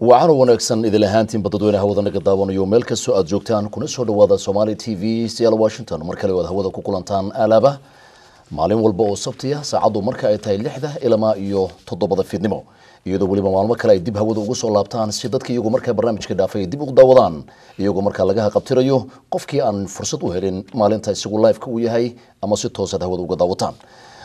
wacaano wanaagsan idil ahaantiinba dadweyne hawada naga daawanayo meel kastoo aad joogtaan kuna soo dhawaada somaali t v siyaal washington. Mar kale oad hawada ku kulantaan aalaaba maalin walba oo sabtiya saacaddu marka ay tahay lixda ilamaa iyo toddobada fiidnimo iyadoo weliba maalmo kale ay dib hawada ugu soo laabtaan si dadka iyagu markaa barnaamijka dhaafay ay dib ugu daawadaan. Iyagoo markaa laga haqabtirayo qofkii aan fursad u helin maalinta isagu liveka uu yahay ama si toosaad hawada uga daawataan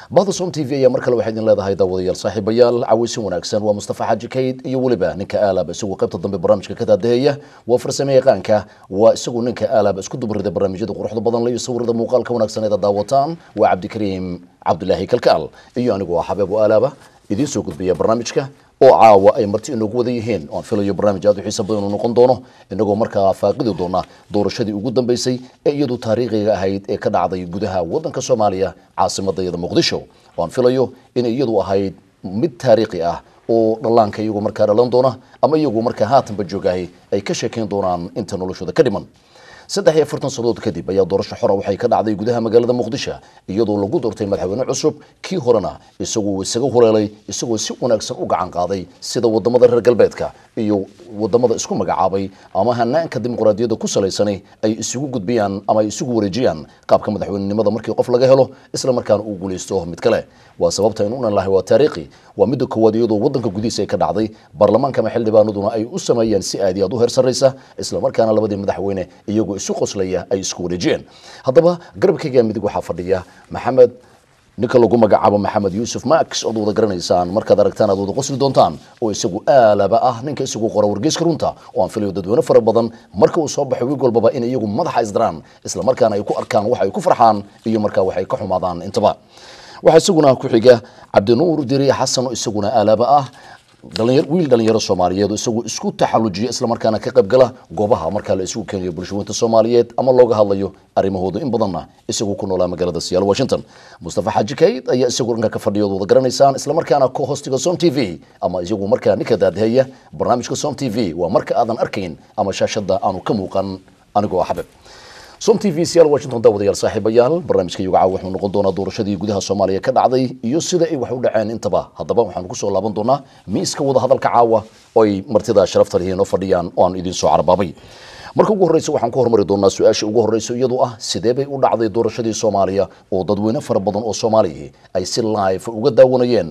bahda som t v ayaa mar kale waxay idin leedahay daawadayaal saaxiibayaal caweysin wanaagsan waa mustafa xaaji kayd iyo weliba ninka aalab isagu qaybta dambe barnaamijka ka daadaheeya waa farsame yaqaanka waa isagu ninka aalab isku dubarida barnaamijyada quruxda badan le iyo sawirada muuqaalka wanaagsan eeda daawataan waa cabdikariim cabdulaahi kalkaal iyo anigu waa xabeeb o aalaaba idiin soo gudbiya barnaamijka oo caawa ay marti inoogu wada yihiin. Oan filayo barnaamij aad u xiisa badan inuu noqon doono inagoo markaa faaqidi doona doorashadii ugu dambeysay ee iyadu taariikhiga ahayd ee ka dhacday gudaha wadanka soomaaliya caasimadda iyada muqdisho. Oan filayo inay iyadu ahayd mid taariikhi ah oo dhallaanka iyagu markaa dhalan doona ama iyagu markaa haatanba joogahay ay ka sheekeyn doonaan inta noloshooda ka dhiman saddex iyo afartan sannadood kadib ayaa doorasho xora waxay ka dhacday gudaha magaalada muqdisho iyadoo lagu doortay madaxweyne cusub kii horena isaguu isaga huleelay isagoo si wanaagsan u gacan qaaday sida waddamada reer galbeedka iyo waddamada isku magacaabay ama hanaanka dimuqraadiyadda ku salaysani ay isugu gudbiyaan ama ay isugu wareejiyaan qaabka madaxweynenimada markii qof laga helo isla markaana uu guulaysto mid kale. Waa sababta aynu unan waa taariikhi. Waa midda koowaad iyadoo wadanka gudihiisa ay ka dhacday baarlamaanka ama xildhibaanaduna ay u sameeyeen si aad iyo aad u heer sarraysa isla markaana labadii madaxweyne iyagoo isu qoslaya ay isku wareejiyeen. Haddaba garabkayga midig waxaa fadhiya maxamed ninka lagu magacaabo maxamed yuusuf max ood wada garanaysaan markaad aragtaan aad wada qosli doontaan oo isagu aalaba ah ninka isagu qora wargeyska runta oo aan filayo dadweyne fara badan marka uu soo baxo wiig walbaba in iyagu madaxa isdaraan isla markaana ay ku arkaan waxa ay ku farxaan iyo markaa waxay ka xumaadaan intaba. Waxaa isaguna ku xiga cabdinuur diri xasan oo isaguna aalaba ah wiil dhalinyaro soomaaliyeed oo isagu isku taxalujiya islamarkaana ka qaybgala goobaha markaa la isugu keenayo bulshooyinta soomaaliyeed ama looga hadlayo arrimahooda. In badanna isagu ku noolaa magaalada siyaal washington. Mustafa xaaji kayd ayaa isagu dhanka ka fadhiya wada garanaysaan islamarkaana ko hostiga som t v. Ama isagu markaa ninka daadheeya barnaamijka som t v. Waa marka aadan arkayn ama shaashada aanu ka muuqan. Anigoo xabib t v siyaal washington daawadayaal saaxiibayaal barnaamijka iyoga caawa wuxuu noqon doonaa doorashadii gudaha soomaaliya ka dhacday iyo sida ay wax u dhaceen intaba. Haddaba waxaanu ku soo laaban doonaa miiska wada hadalka caawa oo ay martida sharafta lihiin oo fadhiyaan oo aan idiin carbaabay. Marka ugu horreysa waxaan ku hormari doonaa su'aasha ugu horreysa iyadoo ah sidee bay u dhacday doorashadii soomaaliya oo dadweyne fara badan oo soomaaliya ay si live uga daawanayeen?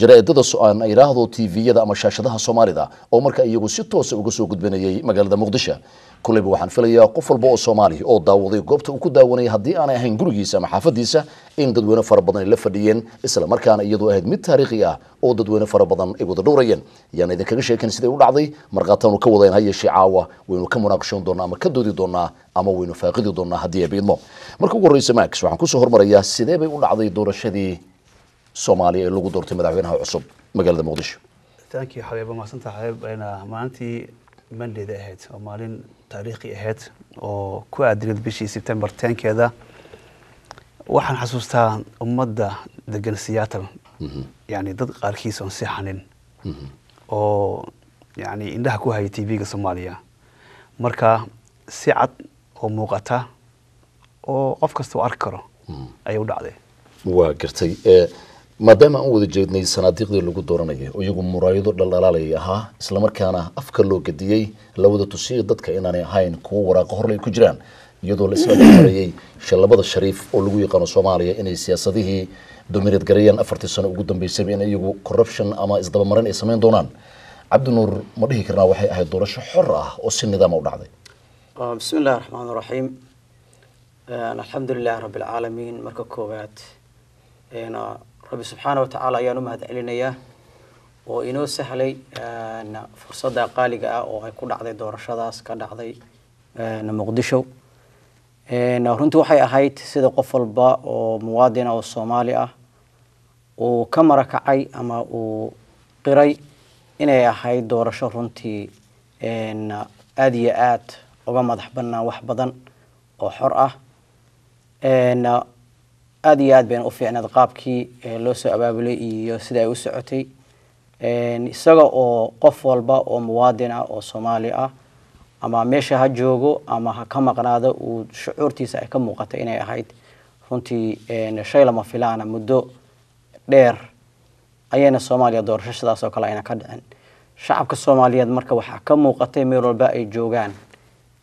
Jaraa'idada aan idhaahdo tviyada ama shaashadaha soomaalida oo marka iyagu si toosa uga soo gudbinayay magaalada muqdisho kulleyba waxaan filayaa qof walba oo soomaaliya oo daawaday goobta uu ku daawanayay haddii aanay ahayn gurigiisa ama xaafadiisa in dadweyne fara badan ay la fadhiyeen isla markaana iyadoo ahayd mid taariikhi ah oo dadweyne fara badan ay wada dhowrayeen. Yaan idinkaga sheekan siday u dhacday? Markhaataanu ka wadayn ha yeeshee caawa waynu ka munaaqashoon doonaa ama ka doodi doonaa ama waynu faaqidi doonaa haddii ay biidmo. Marka ugu horreysa max waxaan ku soo hormarayaa sidee bay u dhacday doorashadii soomaaliya ee lagu doortay madaxweynaha cusub magaalada muqdisho? Thank you xabeeb mahadsanta xabeeb maalintii mandayda ahayd? Oo maalin taariikhi ahayd oo ku aadinad bishii sebtembar tenkeeda waxaan xasuustaa ummadda degan seattle. Yani dad qaarkiis oon seexanin oo yani indhaha ku haya tv-ga soomaaliya. Marka si cad oo muuqata oo qof kasta u arki karo ayay u dhacday. Waa gartay maadaama aan wada jeednay sanaadiiqdii lagu dooranaya oo iyagu muraayado dhaldhalaalayay ahaa islamarkaana afka loo gediyey lawada tusiyay dadka inaanay ahayn kuwo waraaqo horle ay ku jiraan iyadoo la isla dhexmarayey shalabada shariif oo lagu yaqaano soomaaliya inay siyaasadihii dominad gareeyaan afartii sano ugu dambeysayba in iyagu corruption ama isdabamarin ay samayn doonaan. Cabdinuur ma dhihi karnaa waxay ahayd doorasho xor ah oo si nidaama u dhacday. Bismi raxmaan raxiim alxamdu rabbi alcaalamiin marka koowaad rabbi subxaana watacaala ayaan u mahad celinayaa oo inoo sahlay fursadda qaaliga ah oo ay ku dhacday doorashadaas ka dhacday muqdisho. Runtii waxay ahayd sida qof walba oo muwaadina oo soomaali ah uu ka marakacay ama uu qiray inay ahayd doorasho runtii aada iyo aad uga madax banaan wax badan oo xor ah aada iyo aad bayna u fiicnaed qaabkii loo soo abaabulay iyo sida ay u socotay. Isaga oo qof walba oo muwaadin ah oo soomaali ah ama meesha ha joogo ama ha ka maqnaado uu shucuurtiisa ay ka muuqatay inay ahayd. Runtii shay lama filaana muddo dheer ayayna soomaaliya doorasho sidaas kale ayna ka dhicin. Shacabka soomaaliyeed marka waxaa ka muuqatay meel walba ay joogaan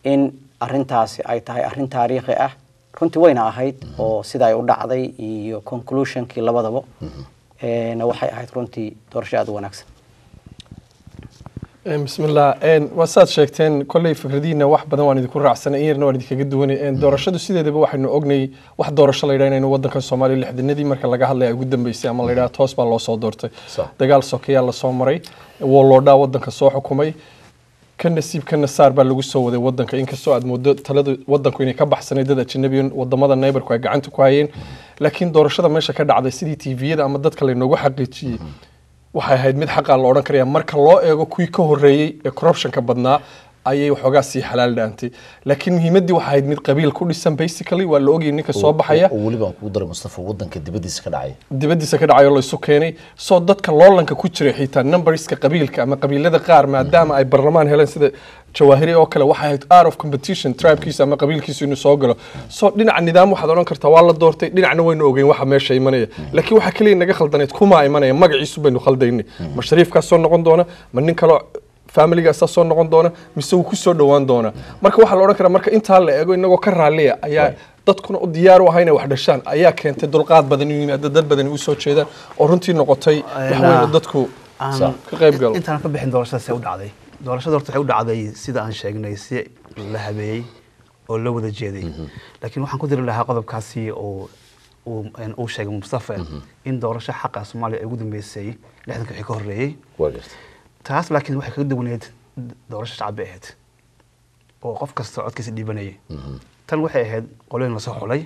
in arintaasi ay tahay arrin taariikhi ah runtii wayna ahayd oo sida ay u dhacday iyo conclusionkii labadaba waxay ahayd runtii doorasho aada u wanaagsan. Bismillah. Waa saad sheegteen kolley fikradihiina wax badan waan idinku raacsanay in yarna waan idinkaga duwanay. Doorashadu sideedaba waxaynu ognay wax doorasho la yidhaha inaynu wadankan soomaaliya lixdanadii marka laga hadlaya ugu dambeysay ama la yidhaha toos baa loo soo doortay. Dagaal sokeyaa la soo maray. Wooloodhaa wadanka soo xukumay ka nasiib ka nasaar baa lagu soo waday wadanka inkastoo aad moodo talada wadanku inay ka baxsanay dad ajanabi waddamada neighborku ay gacanta ku hayeen. Laakiin doorashada meesha ka dhacday sidii tviyada ama dadka laynoogu xaqiijiyey waxay ahayd mid xaqaa la odhan karaya marka loo eego kuwii ka horreeyey ee corruptionka badnaa ayay waxoogaa sii xalaal dhaantay. Laakiin muhiimaddii waxay ahayd mid qabiil ku dhisan basically waa la ogayay ninka soo baxaya. oo weliba kugu daray mustafa wadanka dibadiisa ka dhacay. Dibadiisa ka dhacayo laysu keenay. Soo dadka loolanka ku jiray xitaa numberska qabiilka ama qabiilada qaar maadaama ay barlamaan heleen sida jawaahiri oo kale waxay ahayd out of competition tribekiisa ama qabiilkiisu inuu soo galo. Soo dhinaca nidaam waxaad odhan kartaa waa la doortay. Dhinacna waynu ogeyn waxa meesha imanaya. Laakiin waxaa keliya naga khaldaneed kumaa imanaya. Magaciisu baynu khaldaynay ma shariifkaa soo noqon doona? Ma nin kaloo familigaasaa soo noqon doona mise wuu ku soo dhowaan doona. Marka waxaa la odhan karaa marka intaa la eego inagoo ka raalliya ayaa dadkuna u diyaar u aha inay wax dhashaan. Ayaa keentay dulqaad badan inuu yimaado dad badan u soo jeedaan oo runtii noqotay wax weyn oo dadku ka qayb galo. intaan ka bixin doorashada see u dhacday. Doorashada horta waxay u dhacday sida aan sheegnay si la habeeyey oo la wada jeeday. Laakiin waxaan ku diri lahaa qodobkaasi oo uu sheegay mustafa in doorasho xaqa soomaaliya ay ugu dambeysay lixdanka wixii ka horreeyey taas laakiin waxay kaga duwaneed doorasho shacab bay ahayd oo qof kasta codkiisa dhiibanayay. Tan waxay ahayd qolooyin la soo xulay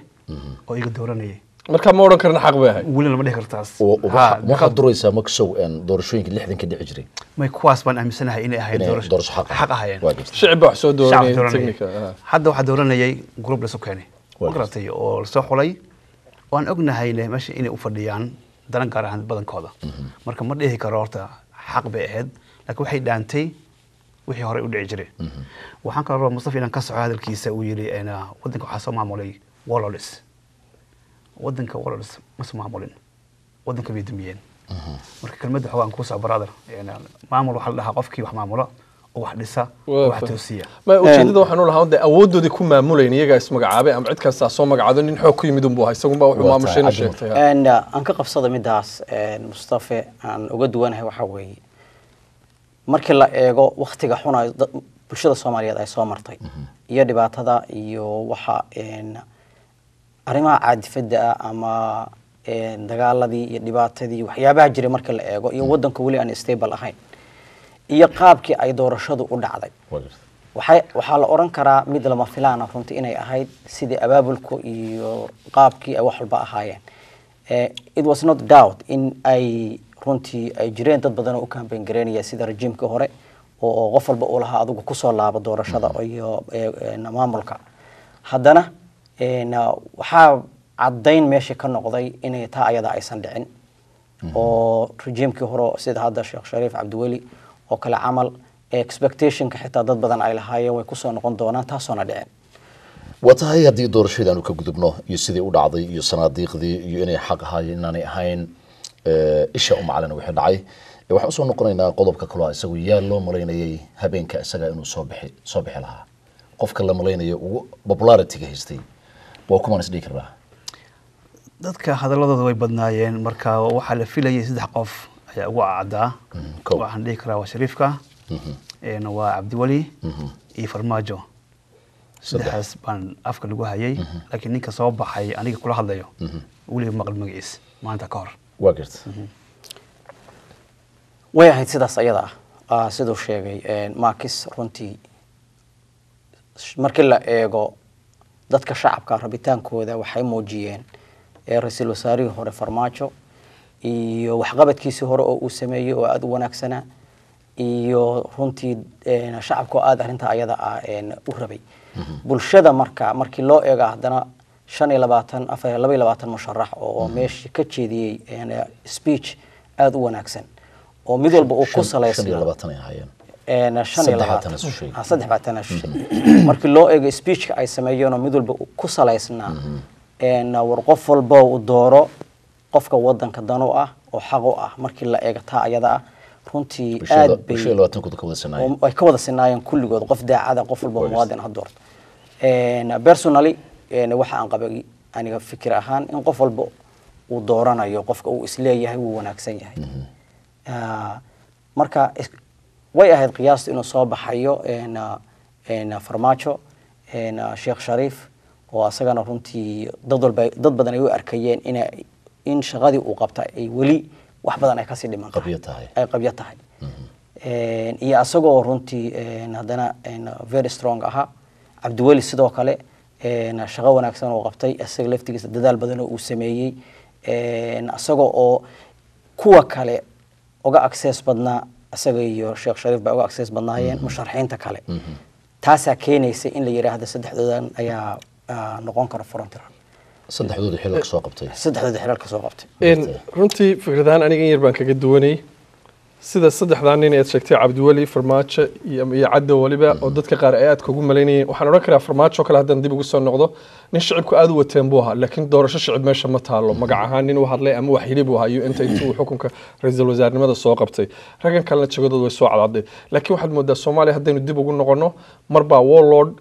oo iyaga dooranayay. Marka ma odhan karna xaq bay ahayd welina lama dhihi kartaas. Waxaad duraysaa maksow een, doorashooyinka lixdanka dhici jiray. May kuwaas baan aaminsanahay inay ahayd doorasho xaq ahayeen shicib baa wax soo dooranayay technica hadda waxaa dooranayay group lasu keenay. Ma garatay oo la soo xulay. Oo aan ognahayne meesha inay u fadhiyaan daran gaar ahaan badankooda. Marka ma dhihi karo horta xaq bay ahayd لكن وحي دانتي وحي هري ودعي جري. وحان كان رو مصطفى لأن كسو عاد الكيسة ويلي أنا ودنك حاسو معمولي ولوليس ودنك ولوليس مسو معمولين. ودنك بيدميين. مرك كلمة حوان عن كوسع برادر. يعني معمول وحل لها قفكي وح معمولة وح لسا وح توسية. ما وشيد ذا وحنول هون ده أود ده يكون معمول يعني يجا اسمك عابي أم عد كاسع صوم عادون إن حكوا يمدون بوها يسوون بوها وما مشين الشيء أنا آه، أنك قف صدمي داس. آه، مصطفى آه، عن أود وانه وحوي. Markii la eego waktiga xuna bulshada soomaaliyeed ay soo martay iyo dhibaatada iyo waxa arrimaha caadifada ah ama dagaaladii iyo dhibaatadii waxyaabaha jiray markii la eego iyo wadanka weli aan stable ahayn iyo qaabkii ay doorashadu u dhacday. Waxaa la oran karaa mid lama filaana runtii inay ahayd sidii abaabulku iyo qaabkii ay wax walba ahaayeen. Eh, it was not doubt in ay runtii ay jireen dad badan oo u campaign gareynaya sida rejiimkii hore oo qof walba uu lahaa adigu ku soo laabo doorashada iyo eh, eh, maamulka. Haddana een, waxaa caddayn meesha ka noqday inay taa ayada aysan dhicin. Oo rejiimkii hore sida hadda sheekh shariif cabdiweli oo kale camal expectationka xitaa dad badan ay lahaayeen way ku soo noqon doonaan taasoona dhicin. Waa tahay haddii doorashadii aanu ka gudubno iyo sidii u dhacday iyo sanaadiiqdii iyo inay xaq ahaayeen inaanay ahayn eh, isha u macalin wixii dhacay. Eh, waxaan u soo noqonaynaa qodobka kaloo isagu yaa loo malaynayay habeenka isaga inuu soo bixi soo bixi lahaa. Qofka la malaynayo ugu popularityga haystay waa kumaan isdhihi karnaa dadka hadaladooda way badnaayeen. Marka waxaa la filayay saddex qof ayaa ugu caddaa kow. waxaan dhihi karaa waa shariifka. Een, waa cabdiweli iyo farmaajo. Saddexdaas baan afka lagu hayay. Laakiin ninka soo baxay aniga kula hadlayo. Weliba maqal magaciis. Maanta ka hor waa garta. Way ahayd sidaas ayada ah. Ah, siduu sheegay een, markis runtii markii la eego dadka shacabka rabitaankooda waxay muujiyeen ee ra'iisul wasaarihii hore farmaajo iyo waxqabadkiisii hore oo uu sameeyey oo aada u wanaagsanaa iyo runtii shacabka oo aada arrinta ayada ah u rabay. Bulshada marka markii loo eego haddana shan iyo labaatan afar laba iyo labaatan musharax oo meeshii ka jeediyey speech aada u wanaagsan. Oo mid walba uu ku shan iyo salaysnaa labaatan ay ahaayeen. Een, shan iyo Saddex labaatan. Baatan isu sheegay. Ah, markii loo eego speechka ay sameeyeen oo mid walba uu ku salaysnaa een, war qof walba uu dooro qofka wadanka dan u ah oo xaq u ah markii la eego taa ayada ah runtii aad bay ka wada sinaayeen kulligood qof daacada qof walba muwaadin ha doorto. Personally waxa aan qabay aniga fikir ahaan in qof walba uu dooranayo qofka uu is leeyahay wuu wanaagsan yahay. Ah, marka way ahayd qiyaastu inuu soo baxayo farmaajo sheekh shariif oo asagana runtii dad walba dad badan ay u arkayeen in shaqadii uu qabta ay weli wax badan ay ka sii dhiman ay qabyo tahay. Een, iyo asagoo runtii haddana very strong ahaa cabdiweli sidoo kale shaqo wanaagsan oo qabtay isaga laftigiisa dadaal badan oo uu sameeyey. Asagoo oo kuwa kale uga access badnaa isaga iyo sheekh shariif baa uga access badnaayeen musharaxiinta kale. Taasaa keenaysa in la yidhaahdo saddexdoodan ayaa noqon kara frontiran saddexdooda xilal ka soo qabtay. Saddexdooda xilal ka soo qabtay. Runtii fikradahaan aniga in yar baan kaga duwanay sida saddexdan nin eed sheegtay cabdiweli farmaajo iyo cadda waliba oo dadka qaar ay aad kugu malaynayeen waxaan odhan karaa farmaajo kale haddaan dib ugu soo noqdo. Nin shicibku aad u wateen buu ahaa laakiin doorasho shicib meesha ma taalo magac ahaan nin u hadlay ama wax hilib u hayo inta intuu xukunka ra'iisul wasaarnimada soo qabtay. Raggan kalena jagodood way soo cadcadeen laakiin waxaad moodaa soomaaliya haddaynu dib ugu noqono marbaa warlord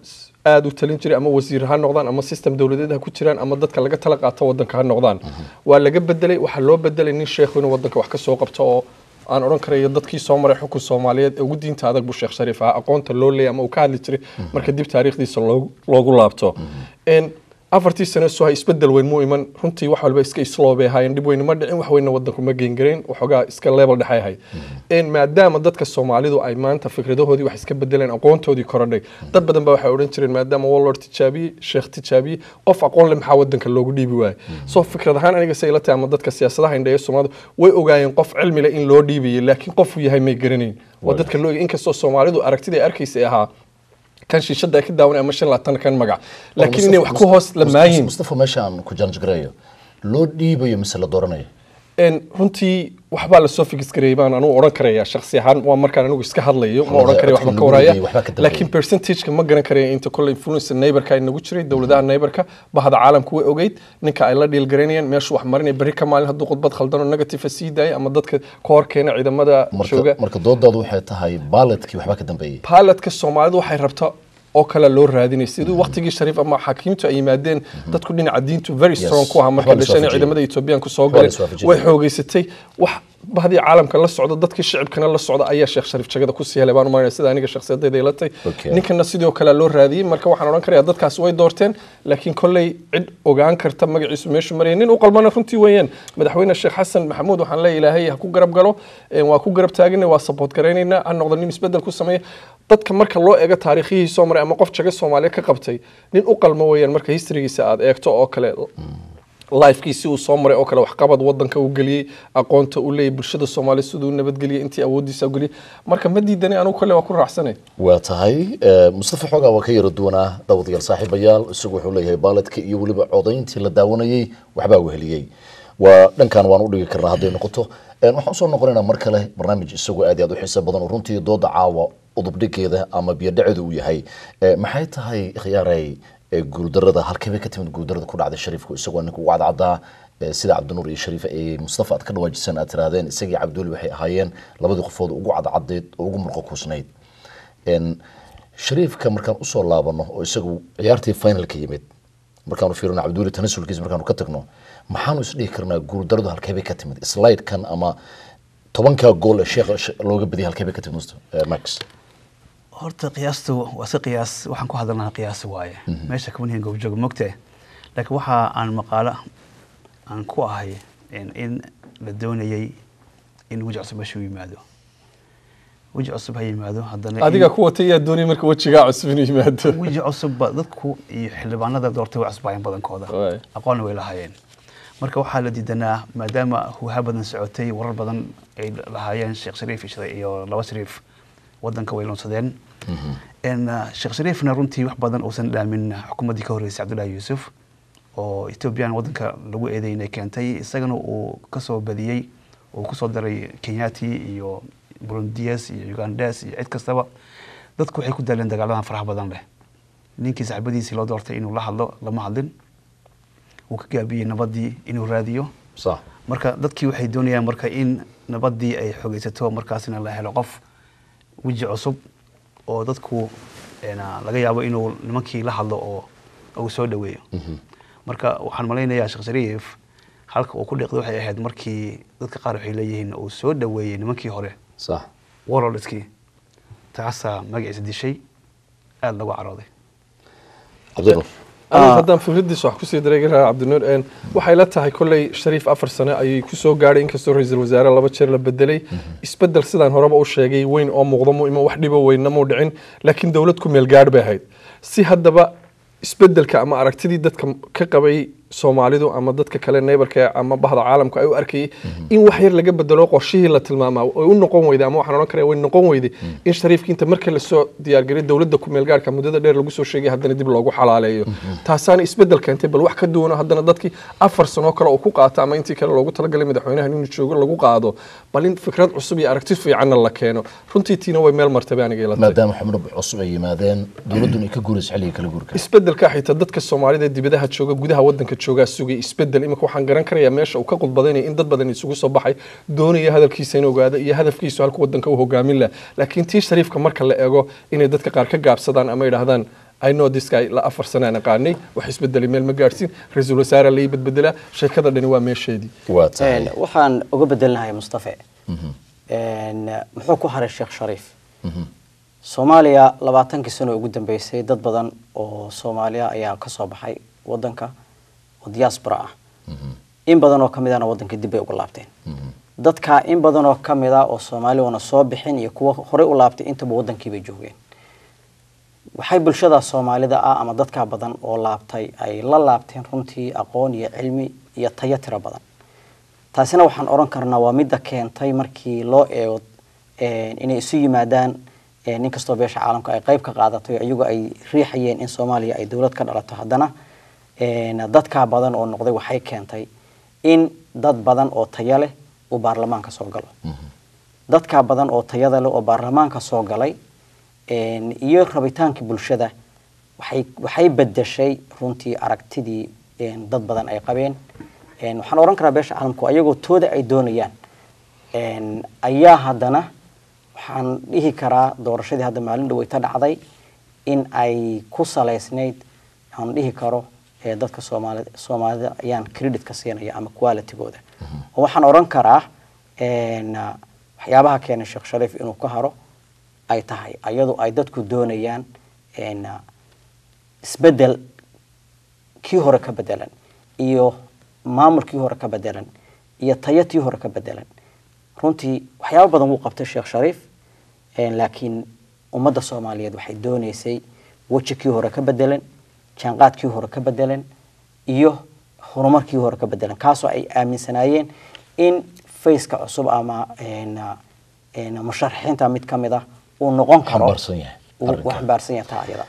aad u talin jiray ama wasiir ha noqdaan ama system dowladeed ha ku jiraan ama dadka laga tala qaato wadanka ha noqdaan. Waa laga bedelay waxaa loo bedelay nin sheekhu inuu wadanka wax ka soo qabto oo aan odhan karayo dadkii soo maray xukun soomaaliyeed. Ee ugu diinta adag buu sheekh shariif ahaa aqoonta loo leeyay ama uu ka hadli jiray? Marka dib taariikhdiisa loogu- laabto. En afartii sano soo hay isbeddel weyn muu iman. Runtii wax walba iska isloobay ahaayeen. Dhib weyne ma dhicin wax weyna wadanku ma geengarayn waxoogaa iska level dhexe ahayd maadaama dadka soomaalidu ay maanta fikradahoodii wax iska bedeleen aqoontoodii korodhay. Dad badan baa waxay odhan jireen maadaama warlord tijaabiyey sheekh tijaabiyey qof aqoon leh maxaa wadanka loogu dhiibi waayey? Soo fikrad ahaan aniga say la tahay ama dadka siyaasadaha indheeya soomaalidu way ogaayeen qof cilmi leh in loo dhiibayay laakiin qofuu yahay may garanayn. Waa dadka loo inkastoo soomaalidu aragtida ay arkaysay ahaa كان شي شد أكيد داوني اما شنو لاتان كان مقع. لكن وحكوه وحكو هوس مصطفى ما شام كو جانج قرايه لو ديبو يمسل دورنيه runtii waxbaa lasoo fikisgareeyay baan anugu odhan karaya shakhsi ahaan waa markaan anigu iska hadlayo ma odhan karaya waxba ka waraya Waxba ka dambeeya. laakiin percentageka ma garan karaya inta kolle influence neighborka ay nagu jiray dowladaha neighborka bahda caalamku way ogeyd ninka ay la dhiilgaraynayaan meeshu wax marinaya berri ka maalin hadduu khudbad khaldan oo negative a sii daaya ama dadka ka hor keena ciidamada jooga marka marka doodaadu waxay tahay baaladkii waxba ka dambeeyey baaladka soomaalidu waxay rabtaa oo kale loo raadinay sidii waqtigii shariif ama xakiimtu ay yimaadeen dadku dhinaca diintu very strong ku ahaa. Marka Waxbaa la dhasheen ciidamada etoobiyaanku soo galeen way xoogeysatay. Wax bahdii caalamka la socda dadkii shicibkana la socda ayaa sheekh shariif jagada ku sii helay. Baan u sida aniga shakhsiyadayda ila tay Okay. ninkana sidoo kale loo raadiyey marka waxaan odhan karayaa dadkaas way doorteen laakiin kolley cid ogaan karta magaciisu meeshu maraya nin u qalmana runtii weeyaan. Madaxweyne sheekh xasan maxamuud waxaan leeyahay ilaahay ha ku garab galo. Waa ku garab taagana waa support garaynaynaa. Ha noqdo nin isbeddel ku sameeya dadka marka loo eego taariikhihii soo maray ama qof jaga soomaaliya ka qabtay nin u qalmo weeyaan marka historygiisa aad eegto oo kale lifekiisi uu soo maray oo kale waxqabad wadanka uu geliyey aqoonta uu leeyahy bulshada soomaaliya siduu u nabadgeliyey intii awoodiisa u marka ma diidanay anugu kolle waa ku raacsanay waa tahay. Eh, mustafa xoogaa waa ka yara duwanaa daawadayaal saaxiibayaal isagu wuxuu leeyahay baaladka iyo weliba codayntii la daawanayey waxbaa weheliyey waa dhankan waan u dhigi karnaa hadday noqoto. Eh, waxaan u soo noqonaynaa mar kale barnaamij isagoo aad iyo aad u xiiso badan runtii dooda caawa udubdhigeeda ama biyodhaceeda uu yahay. Eh, maxay tahay khiyaaray eh, guuldarada halkeebay ka timid guuldarada ku dhacday shariifku isagoo ninka ugu cadcadaa eh, sida cabdinuur iyo shariif ee mustafa aad ka dhawaajisan aad tirahdeen isagii cabdiweli waxay ahaayeen labadii qofood ugu cadcadeed oo ugu murqo kuusnayd shariifka markaan u soo laabano oo isagu ciyaartii finalka yimid markaanu fiirino cabdiweli tanasulkiisa markaanu ka tagno maxaanu isdhihi karnaa guuldaradu halkeebay ka timid? Slidekan ama tobanka gool ee sheekha sh- looga badiyay halkeebay ka timid max horta qiyaastu waa si qiyaas waxaan ku hadalnaa qiyaas waaye. Meesha kama nihin goobjoog mogte laakiin waxa aan maqaalo aan ku ahay in- la doonayay in weji cusub meesha u yimaado. Weji cusub ha yimaado haddana adiga ku watay yaa doonay marka wejigaa cusub inuu yimaado. Weji cusubba dadku iyo xildhibaanada doortay way cusbaayeen badankooda. Aqoonna way lahaayeen. Marka waxaa la diidanaa maadaama huha badan socotay warar badan ay lahaayeen sheekh shariif iyo laba shariif wadanka way loonsadeen En, uh, sheekh shariifna runtii wax badan uusan dhaamin xukuumaddii ka horreysay cabdullaahi yuusuf oo ethoobiyan wadanka lagu eedeynay keentay isagana uu ka soo badiyey uu ku soo daray kenyati iyo burundiyas iyo ugandes iyo cid kastaba. Dadku waxay ku daaleen dagaaladan faraha badan leh. Ninkii saxibadiisii loo doortay inuu la hadlo lama hadlin. Wuu ka gaabiyey nabadii inuu raadiyo. Marka dadkii waxay doonayaan marka in nabaddii ay xogeysato markaasina la helo qof weji cusub oo dadku laga yaabo inuu nimankii la hadlo oo uu soo dhaweeyo. Marka waxaan malaynayaa sheekh shariif halka uu ku dhiiqday waxay ahayd markii dadka qaar waxay leeyihiin uu soo dhaweeyey nimankii hore. Sax. Warlordskii taasaa magaciisa dishay aada lagu carooday haddaan fikradiisa wax ku sii dareegi lahaa cabdinuur een, waxay la tahay kolley shariif afar sano ayay ku soo gaadhay. Inkastoo ra'iisul wasaare laba jeer la bedelay. Isbedel sidaan horeba u sheegay weyn oo muuqda mu ima wax dhibo weynna muu dhicin. Laakiin dowlad ku meel gaadh bay ahayd. Si haddaba isbeddelka ama aragtidii dadka ka qabay soomaalidu ama dadka kale neighborka ama bahda caalamka ay u arkayay in wax yar laga bedelo qorshihii la tilmaamaa ay u noqon weyday ama waxaan odhan karaya way noqon weyday in shariifki inta marka lasoo diyaargariyay dowladda ku meel gaarhka muddada dheer lagu soo sheegay haddana dib loogu xalaaleeyo taasaana isbedel keentay bal wax ka duwano haddana dadkii afar sano kale oo ku qaata ama intii kale loogu talagalay madaxweynahan inuu joogo lagu qaado bal in fikrad cusub iyo aragti fiicanna la keeno runtii tiina way meel martay bay aniga ila tahay maadaama xubno cusub ay yimaadeen dowladduna ay ka guurayso xilliga kala guurka isbedelka xitaa dadka soomaalida ee dibadaha jooga gudaha wadanka joogaa sugay isbeddel imika waxaan garan karayaa meesha uu ka qudbadaynaya in dad badan isugu soo baxay doonaya hadalkiisa in ogaado iyo hadafkiisu halka wadanka u hogaamin lah laakiin tii shariifka marka la eego inay dadka qaar ka gaabsadaan ama yidhaahdaan I know this guy la afar sanaan aqaanay wax isbedelay meel ma gaadhsiin ra'iisul wasaare la ii bedbedelaa sheekada dhani waa meesheedii. Waxaan uga bedelnahay mustafe Een, muxuu ku haray sheekh shariif? Soomaaliya labaatankii sano ugu dambeysay dad badan oo soomaaliya ayaa ka soo baxay wadanka oo diaspora ah. In badan oo ka mid ahna wadanka dib bay uga laabteen. Dadka in badan oo ka mid ah oo soomaali wana soo bixin iyo kuwa horey u laabtay intaba wadankii bay joogeen. Waxay bulshada soomaalida ah ama dadka badan oo laabtay ay la laabteen runtii aqoon iyo cilmi iyo tayo tiro badan. Taasina waxaan odhan karnaa waa midda keentay markii loo eego inay isu yimaadaan een, nin kastoo beesha caalamka ay qayb ka qaadatay iyagu ay riixayeen in soomaaliya ay dowlad ka dhalato haddana een, dadka badan oo noqday waxay keentay in dad badan oo tayo leh uu baarlamaanka soo galo. Dadka badan oo tayada leh oo baarlamaanka soo galay iyo rabitaankii bulshada waxay bedeshay runtii aragtidii dad badan ay qabeen. Een, waxaan oran karaa beesha caalamku ayagoo tooda ay doonayaan. Ayaa haddana waxaan dhihi karaa doorashadii hadda maalin dhaweyta dhacday in ay ku salaysnayd aan dhihi karo ee dadka soomaali soomaalida ayaan creditka siinaya ama qualitygooda. Oo waxaan oran karaa waxyaabaha keenay sheekh shariif inuu ka haro ay tahay ayadoo ay dadku doonayaan isbeddel kii hore ka bedelan iyo maamulkii hore ka bedelan iyo tayatii hore ka bedelan runtii waxyaaba badan wuu qabtay sheekh shariif laakiin ummadda soomaaliyeed waxay dooneysay weji kii hore ka bedelan jaanqaadkii hore ka bedelan iyo horumarkii hore ka bedelan kaasoo ay aaminsanaayeen in faceka cusub ama musharaxiinta mid ka mid ah uu noqon karo uu xambaarsan yahay taa ayada